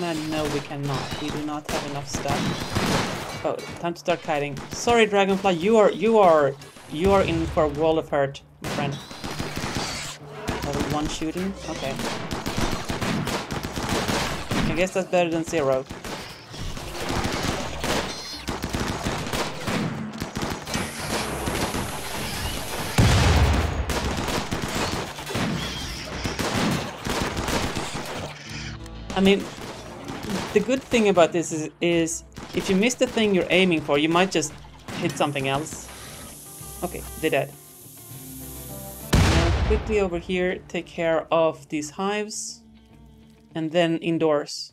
command, no, we cannot. We do not have enough stuff. Oh, time to start kiting. Sorry, Dragonfly, you are, you are, you are in for a world of hurt, my friend. Level one shooting? Okay. I guess that's better than zero. I mean, the good thing about this is, is if you miss the thing you're aiming for, you might just hit something else. Okay, they're dead. Now quickly over here, take care of these hives. And then indoors.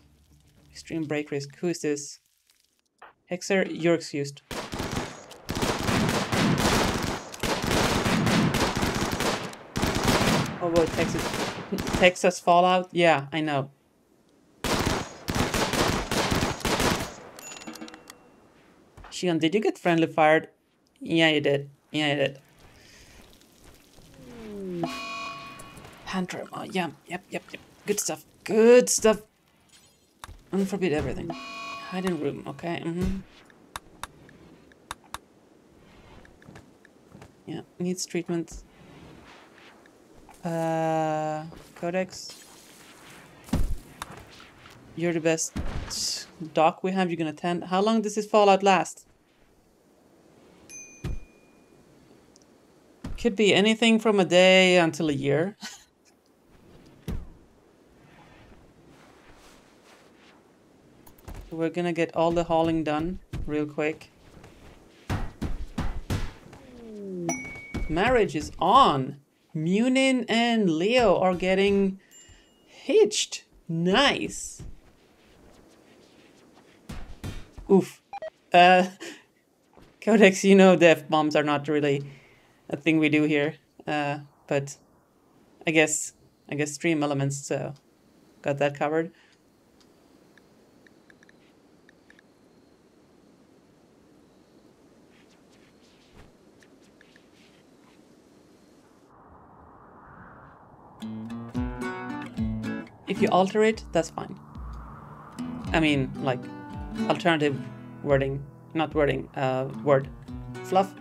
Extreme break risk. Who is this? Hexer, you're excused. Oh boy, Texas, Texas Fallout? Yeah, I know. Shion, did you get friendly fired? Yeah, you did. Yeah, you did. Panther. Oh, yeah, yep, yep, yep. Good stuff. Good stuff. Unforbid everything. Hiding room, okay. Mm -hmm. Yeah, needs treatment. Uh, Codex. You're the best doc we have. You can attend. How long does this fallout last? Could be anything from a day until a year. We're gonna get all the hauling done real quick. Marriage is on. Munin and Leo are getting hitched. Nice. Oof. Uh, Codex, you know the F-bombs are not really a thing we do here. Uh, but I guess, I guess stream elements, so got that covered. If you alter it, that's fine. I mean, like, alternative wording, not wording, uh, word. Fluff.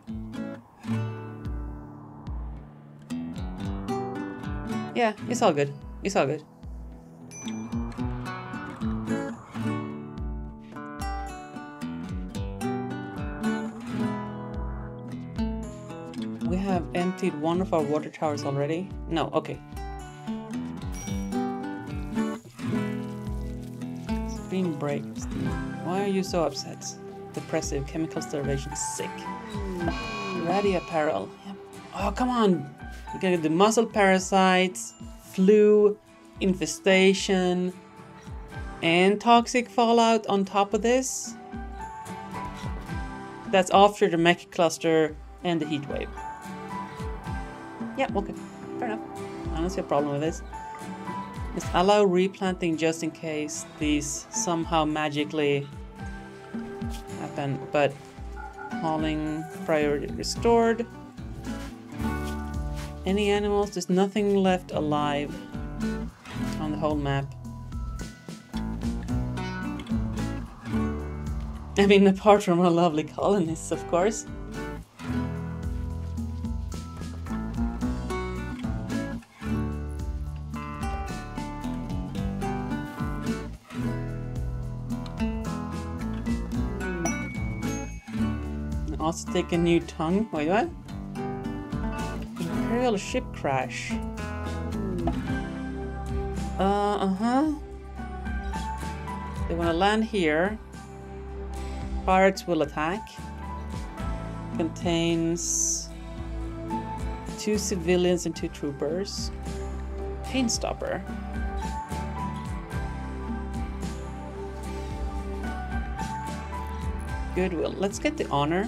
Yeah, it's all good. It's all good. We have emptied one of our water towers already. No, okay. Breaks. Why are you so upset? Depressive, chemical starvation, sick. Ratty apparel. Oh, come on! You get the muscle parasites, flu, infestation, and toxic fallout on top of this. That's after the mech cluster and the heat wave. Yeah, okay. Fair enough. I don't see a problem with this. Allow replanting just in case these somehow magically happen, but hauling priority restored. Any animals? There's nothing left alive on the whole map. I mean, apart from our lovely colonists, of course. Take a new tongue. Wait, what? Imperial ship crash. Uh, uh-huh. They want to land here. Pirates will attack. Contains two civilians and two troopers. Pain stopper. Goodwill. Let's get the honor.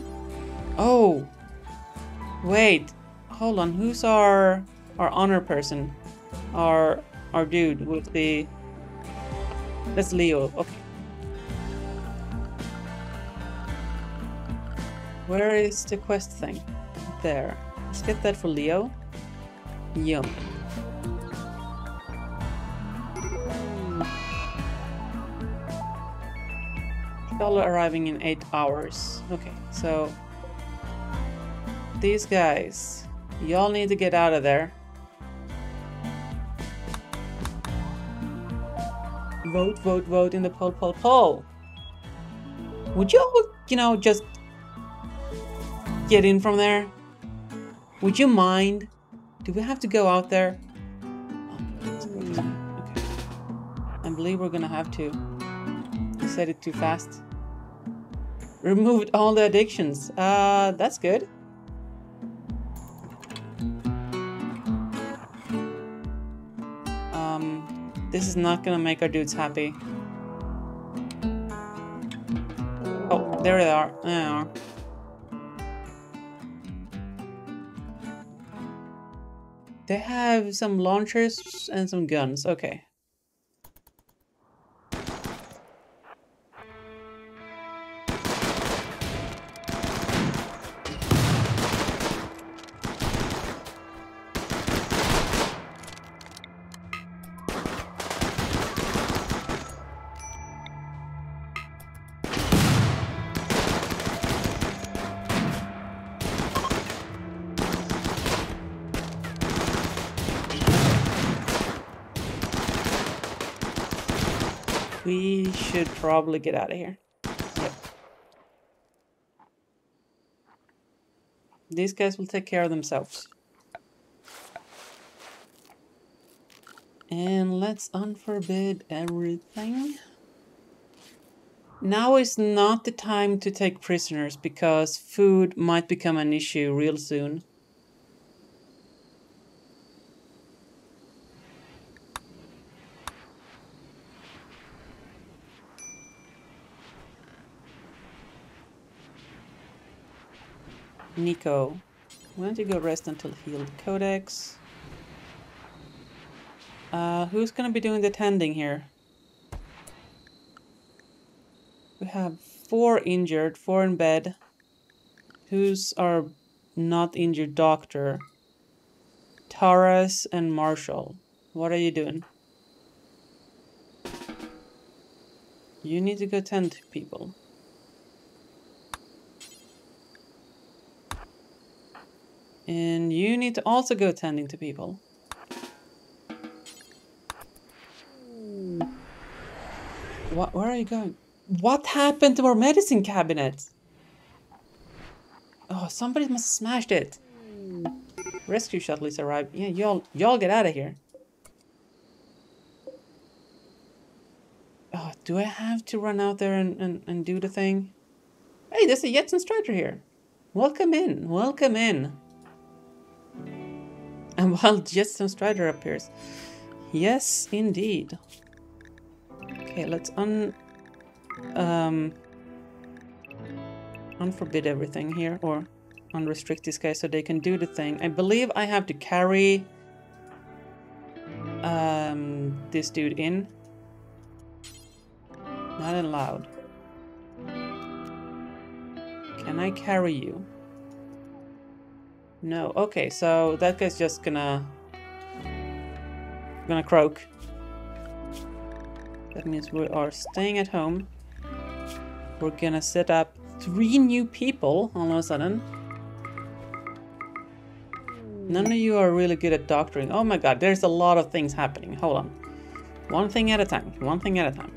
Oh! Wait. Hold on. Who's our our honor person? Our our dude with the That's Leo. Okay. Where is the quest thing? There. Let's get that for Leo. Yum. spell arriving in eight hours. Okay, so these guys, y'all need to get out of there. Vote, vote, vote in the poll, poll, poll. Would you you know, just get in from there? Would you mind? Do we have to go out there? Okay. I believe we're gonna have to. I said it too fast. Removed all the addictions. Uh, that's good. This is not gonna make our dudes happy. Oh, there they are. There they are. They have some launchers and some guns. Okay. We should probably get out of here. Yep. These guys will take care of themselves. And let's unforbid everything. Now is not the time to take prisoners because food might become an issue real soon. Nico. Why don't you go rest until healed? Codex. Uh, who's gonna be doing the tending here? We have four injured, four in bed. Who's our not injured doctor? Taras and Marshall. What are you doing? You need to go tend to people. And you need to also go tending to people. What, where are you going? What happened to our medicine cabinet? Oh, somebody must have smashed it. Rescue shuttle is arrived. Yeah, y'all, y'all get out of here. Oh, do I have to run out there and, and, and do the thing? Hey, there's a Jetson Strider here. Welcome in, welcome in. And while Jetson Strider appears. Yes, indeed. Okay, let's un... Um... Unforbid everything here, or unrestrict these guys so they can do the thing. I believe I have to carry... Um, this dude in. Not allowed. Can I carry you? No. Okay, so that guy's just gonna... Gonna croak. That means we are staying at home. We're gonna set up three new people all of a sudden. None of you are really good at doctoring. Oh my god, there's a lot of things happening. Hold on. One thing at a time. One thing at a time.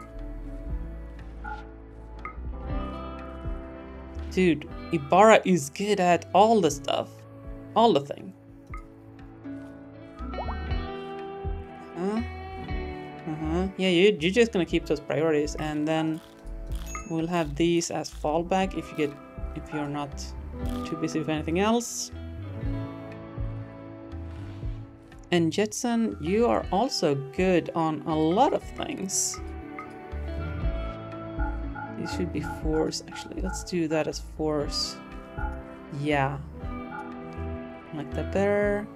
Dude, Ibarra is good at all the stuff. All the thing. Huh? Uh-huh. Yeah, you, you're just gonna keep those priorities and then we'll have these as fallback if you get if you're not too busy with anything else. And Jetson, you are also good on a lot of things. These should be force, actually. Let's do that as force. Yeah. Like that better.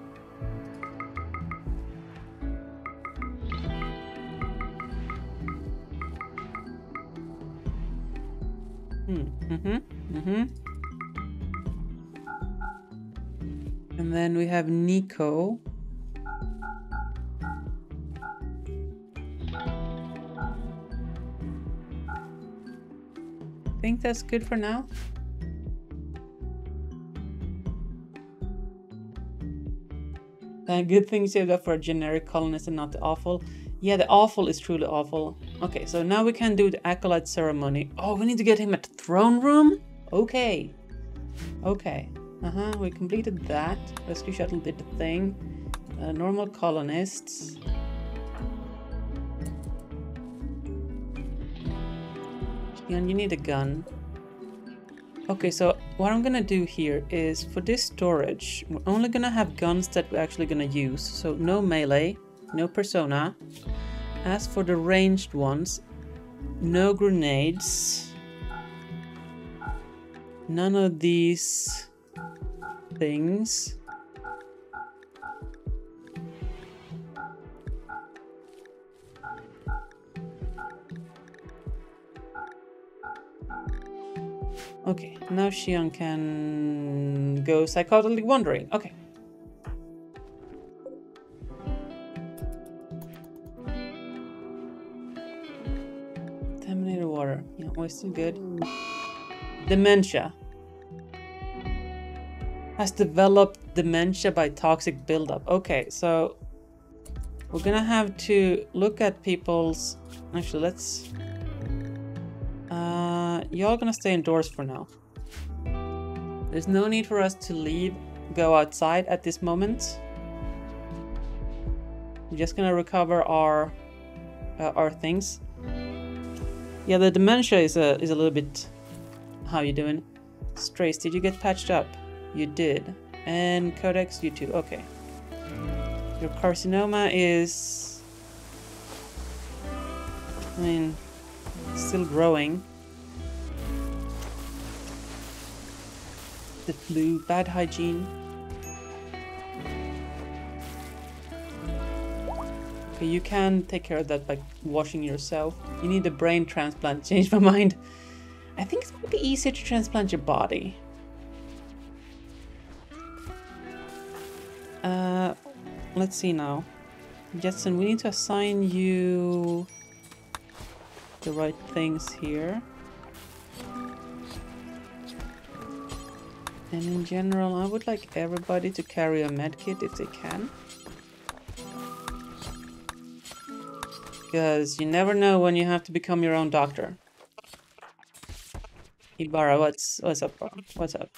Hmm. Mm-hmm. Mm-hmm. And then we have Nico. I think that's good for now. Good thing saved up for a generic colonist and not the awful. Yeah, the awful is truly awful. Okay, so now we can do the acolyte ceremony. Oh, we need to get him at the throne room? Okay. Okay. Uh-huh, we completed that. Rescue shuttle did the thing. Uh, normal colonists. You need a gun. Okay, so what I'm gonna do here is for this storage, we're only gonna have guns that we're actually gonna use. So no melee, no persona. As for the ranged ones, no grenades. None of these things. Now Shion can go psychotically wandering. Okay. Contaminated water. Yeah, oh, we're still good. Dementia. Has developed dementia by toxic buildup. Okay, so we're gonna have to look at people's. Actually, let's uh, y'all gonna stay indoors for now. There's no need for us to leave, go outside at this moment. We're just gonna recover our uh, our things. Yeah, the dementia is a is a little bit. How you doing? Strace, did you get patched up? You did. And Codex, you too. Okay. Your carcinoma is. I mean, still growing. The flu, bad hygiene. Okay, you can take care of that by washing yourself. You need a brain transplant. Change my mind. I think it might be easier to transplant your body. Uh, let's see now. Jetson, we need to assign you the right things here. And in general, I would like everybody to carry a medkit if they can. Because you never know when you have to become your own doctor. Ibarra, what's what's up, bro? What's up?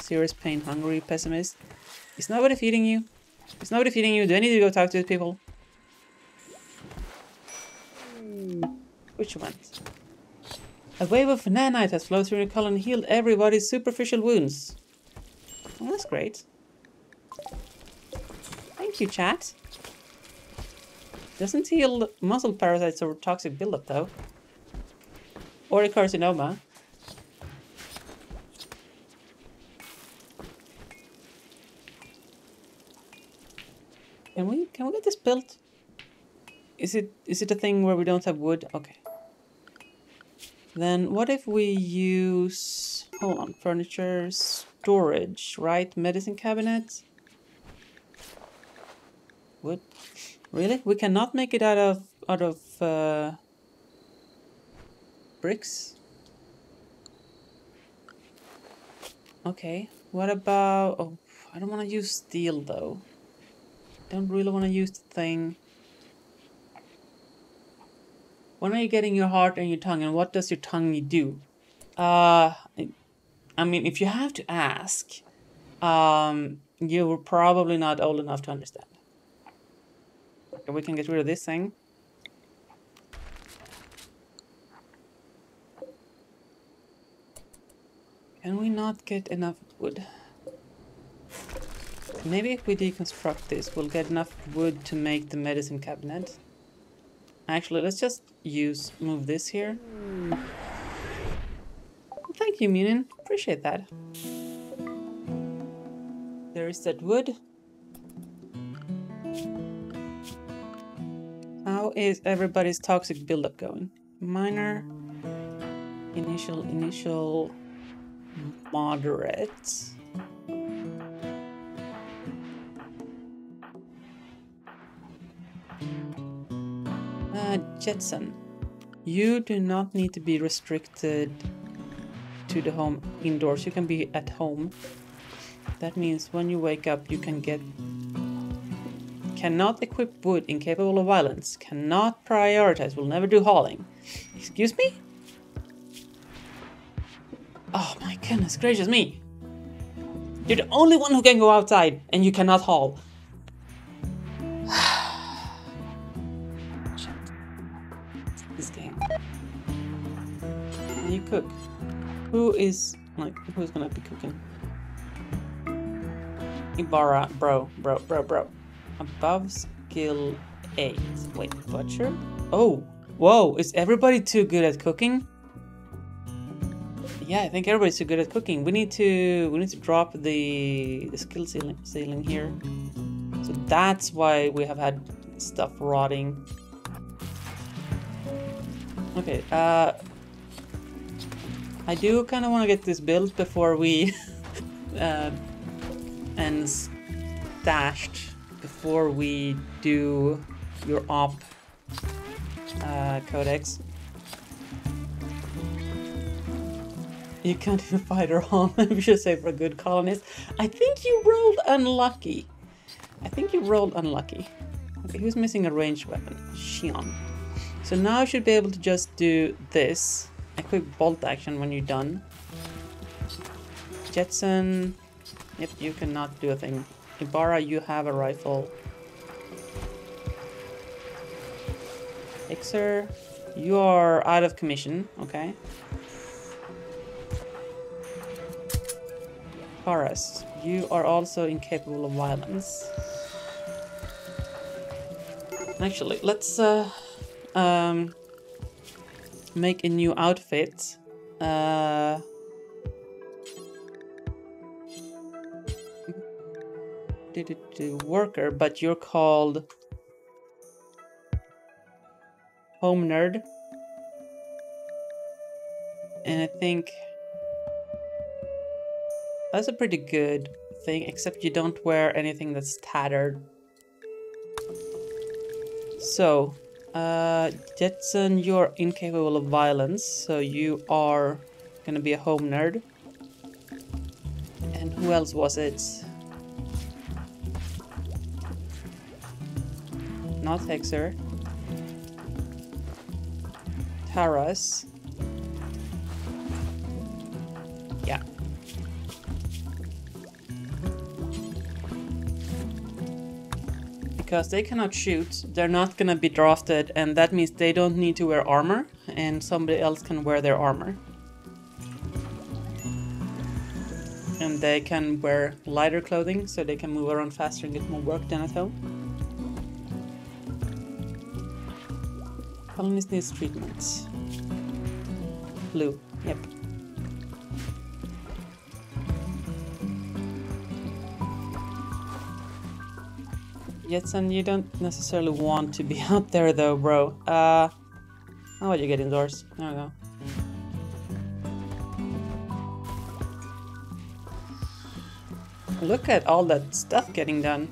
Serious pain, hungry, pessimist. Is nobody feeding you? Is nobody feeding you? Do I need to go talk to these people? Which ones? A wave of nanite has flowed through the colony and healed everybody's superficial wounds. Well, that's great. Thank you, chat. Doesn't heal muscle parasites or toxic buildup, though. Or a carcinoma. Can we can we get this built? Is it is it a thing where we don't have wood? Okay. Then what if we use, hold on, furniture, storage, right? Medicine cabinet. Wood. Really? We cannot make it out of, out of, uh, bricks? Okay. What about, oh, I don't want to use steel though. Don't really want to use the thing. When are you getting your heart and your tongue, and what does your tongue do? Uh, I mean, if you have to ask, um, you were probably not old enough to understand. We can get rid of this thing. Can we not get enough wood? Maybe if we deconstruct this, we'll get enough wood to make the medicine cabinet. Actually, let's just use move this here. Thank you, Munin. Appreciate that. There is that wood. How is everybody's toxic buildup going? Minor, initial, initial, moderate. Jetson. You do not need to be restricted to the home indoors. You can be at home. That means when you wake up, you can get. Cannot equip wood incapable of violence. Cannot prioritize. Will never do hauling. Excuse me? Oh my goodness gracious me. You're the only one who can go outside and you cannot haul. Is like who's gonna be cooking? Ibarra, bro, bro, bro, bro. Above skill eight. Wait, butcher? Oh, whoa! Is everybody too good at cooking? Yeah, I think everybody's too good at cooking. We need to we need to drop the the skill ceiling ceiling here. So that's why we have had stuff rotting. Okay, uh I do kind of want to get this built before we uh, and stashed before we do your op uh, codex. You can't even fight her home, we should say for a good colonist. I think you rolled unlucky. I think you rolled unlucky. Okay, who's missing a ranged weapon? Shion. So now I should be able to just do this. A quick bolt action when you're done. Jetson. Yep, you cannot do a thing. Ibarra, you have a rifle. Hexer, you are out of commission, okay? Forest, you are also incapable of violence. Actually, let's uh, um, make a new outfit. Uh, worker, but you're called Home Nerd. And I think that's a pretty good thing, except you don't wear anything that's tattered. So, uh, Jetson, you're incapable of violence, so you are gonna be a home nerd. And who else was it? Not Hexer. Taras. Because they cannot shoot, they're not gonna be drafted, and that means they don't need to wear armor, and somebody else can wear their armor. And they can wear lighter clothing, so they can move around faster and get more work done at home. Colonist needs treatment. Blue. Yep. Jetson, you don't necessarily want to be out there though, bro. Uh, how about you get indoors? There we go. Look at all that stuff getting done.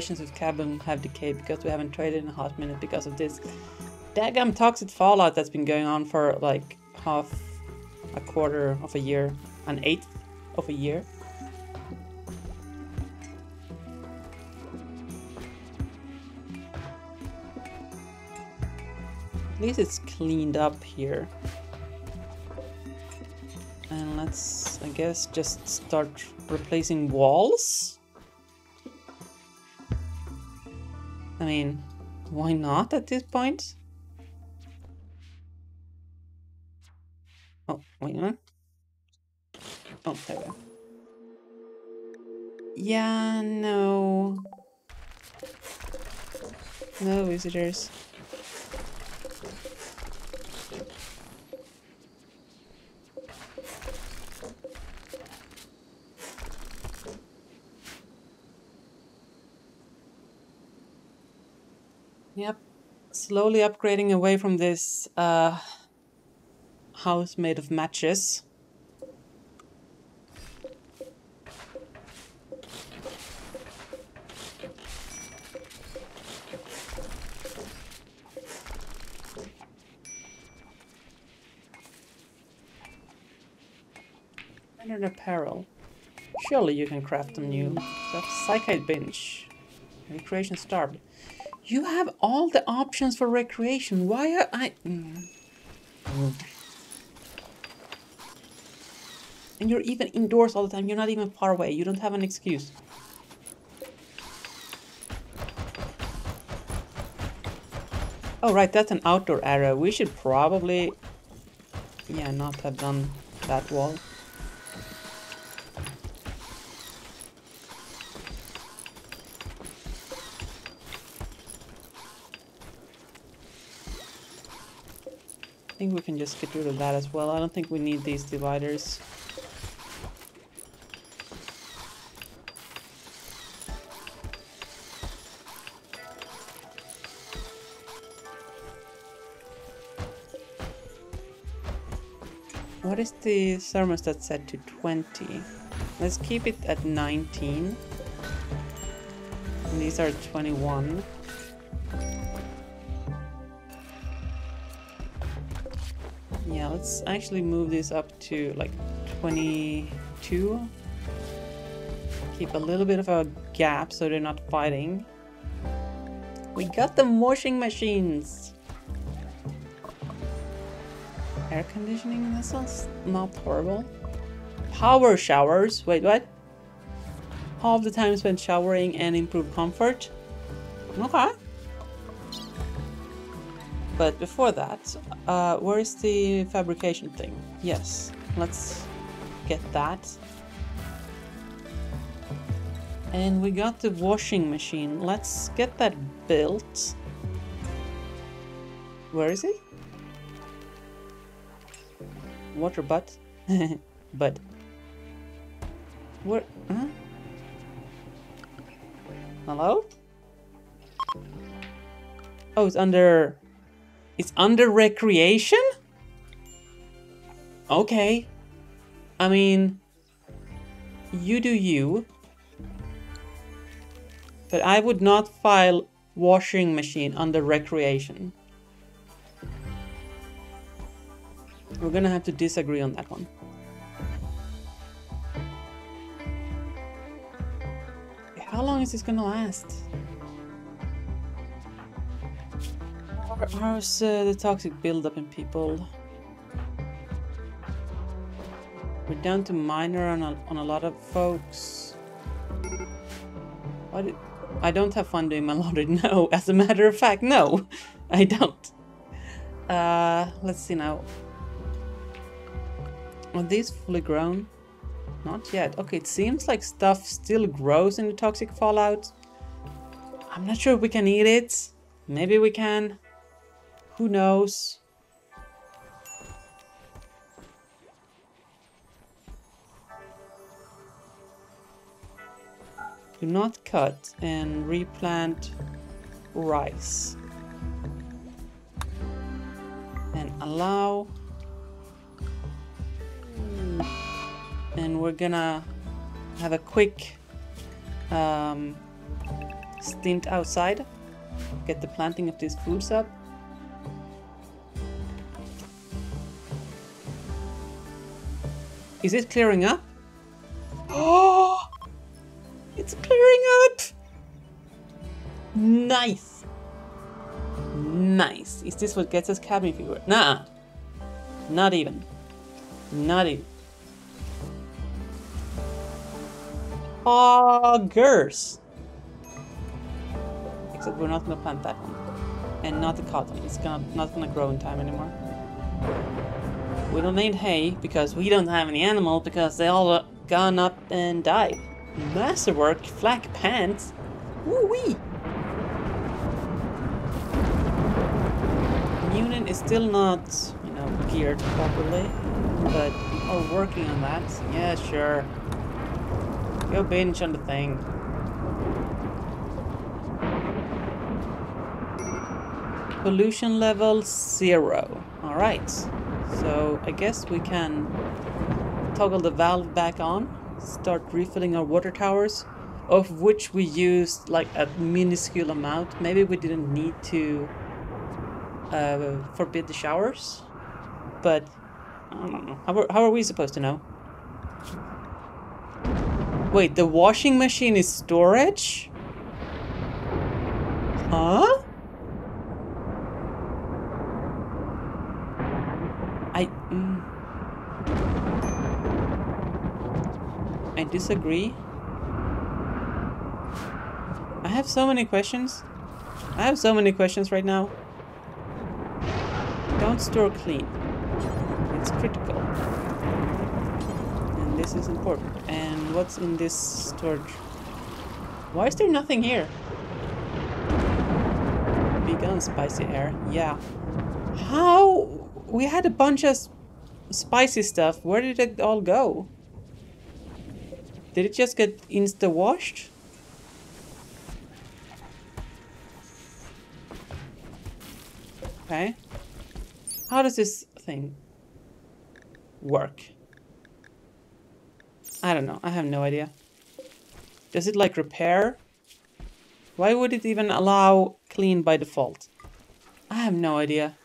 Relations with Cabin have decayed because we haven't traded in a hot minute because of this daggum toxic fallout that's been going on for like half a quarter of a year, an eighth of a year. At least it's cleaned up here. And let's, I guess, just start replacing walls. I mean, why not at this point? Oh, wait a minute. Oh, there we go. Yeah, no. No visitors. Yep. Slowly upgrading away from this uh, house made of matches. Standard apparel. Surely you can craft them new. That's Psychite bench. Recreation starved. You have all the options for recreation. Why are I... Mm. And you're even indoors all the time. You're not even far away. You don't have an excuse. Oh, right. That's an outdoor arrow. We should probably... Yeah, not have done that wall. Think we can just get rid of that as well. I don't think we need these dividers. What is the thermostat set to 20? Let's keep it at 19. And these are 21. Let's actually move this up to like 22. Keep a little bit of a gap so they're not fighting. We got the washing machines! Air conditioning, is not horrible. Power showers, wait, what? Half the time spent showering and improve comfort. Okay. But before that, uh, where is the fabrication thing? Yes, let's get that. And we got the washing machine. Let's get that built. Where is it? Water butt? but. Where? Huh? Hello? Oh, it's under it's under recreation? Okay. I mean, you do you. But I would not file washing machine under recreation. We're gonna have to disagree on that one. How long is this gonna last? How's uh, the toxic buildup in people? We're down to minor on a, on a lot of folks. What? I don't have fun doing my laundry. No, as a matter of fact, no, I don't. Uh, let's see now. Are these fully grown? Not yet. Okay, it seems like stuff still grows in the toxic fallout. I'm not sure if we can eat it. Maybe we can. Who knows? Do not cut and replant rice. And allow. And we're gonna have a quick um, stint outside. Get the planting of these foods up. Is it clearing up? Oh! It's clearing up! Nice! Nice. Is this what gets us cabin fever? Nah. Not even. Not even. Poggers! Except we're not gonna plant that one. And not the cotton. It's gonna not gonna grow in time anymore. We don't need hay because we don't have any animal because they all gone up and died. Masterwork, flak pants. Woo wee. Is still not, you know, geared properly, but we are working on that. Yeah, sure. Go binge on the thing. Pollution level zero. All right. So I guess we can toggle the valve back on, start refilling our water towers, of which we used like a minuscule amount. Maybe we didn't need to uh, forbid the showers, but I don't know. How are, how are we supposed to know? Wait, the washing machine is storage? Huh? Disagree. I have so many questions. I have so many questions right now. Don't store clean. It's critical. And this is important. And what's in this storage? Why is there nothing here? Big and spicy air. Yeah. How? We had a bunch of spicy stuff. Where did it all go? Did it just get insta washed? Okay. How does this thing work? I don't know. I have no idea. Does it like repair? Why would it even allow clean by default? I have no idea.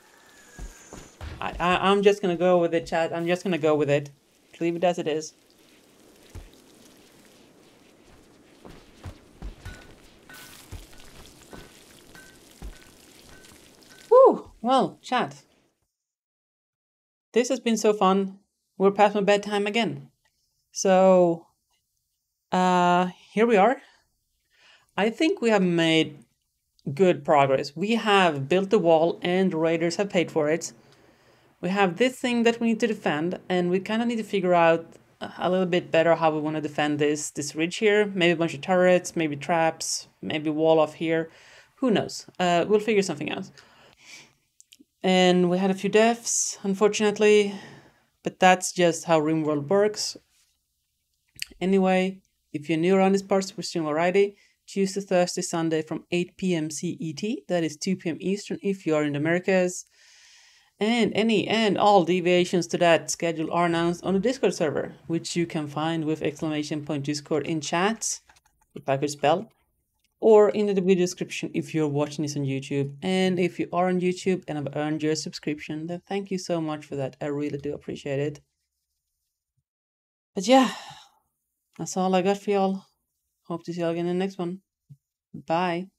I, I, I'm just gonna go with it, chat. I'm just gonna go with it. Leave it as it is. Well, chat. This has been so fun. We're past my bedtime again. So, uh, here we are. I think we have made good progress. We have built the wall and the raiders have paid for it. We have this thing that we need to defend and we kind of need to figure out a little bit better how we want to defend this this ridge here. Maybe a bunch of turrets, maybe traps, maybe wall off here. Who knows? Uh, we'll figure something out. And we had a few deaths, unfortunately, but that's just how RimWorld works. Anyway, if you're new around these parts, we're streaming already. Tuesday, Thursday, Sunday from 8 p.m. CET. That is 2 p.m. Eastern if you are in the Americas. And any and all deviations to that schedule are announced on the Discord server, which you can find with exclamation point Discord in chat, if I spell, or in the video description if you're watching this on YouTube. And if you are on YouTube and have earned your subscription, then thank you so much for that. I really do appreciate it. But yeah, that's all I got for y'all. Hope to see y'all again in the next one. Bye.